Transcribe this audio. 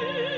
Yeah.